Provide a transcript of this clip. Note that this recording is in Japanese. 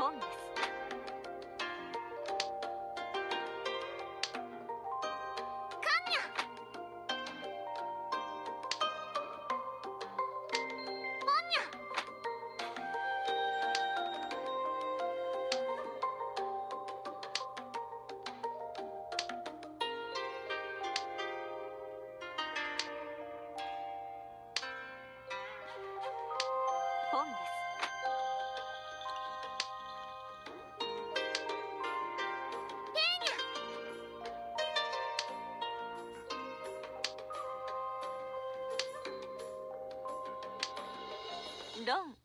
本です。本です don't.